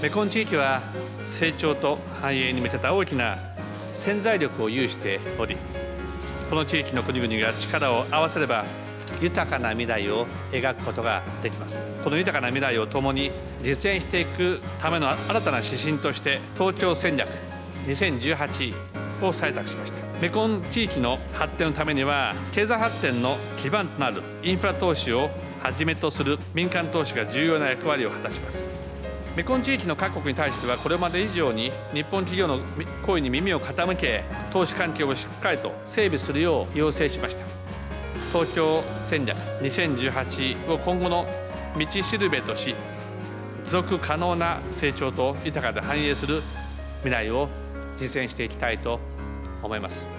メコン地域は成長と繁栄に向けた大きな潜在力を有しておりこの地域の国々が力を合わせれば豊かな未来を描くことができます。この豊かな未来を共に実現していくための新たな指針として東京戦略2018を採択しました。メコン地域の発展のためには経済発展の基盤となるインフラ投資をはじめとする民間投資が重要な役割を果たします。メコン地域の各国に対してはこれまで以上に日本企業の声に耳を傾け投資環境をしっかりと整備するよう要請しました。東京戦略2018を今後の道しるべとし持続可能な成長と豊かで繁栄する未来を実現していきたいと思います。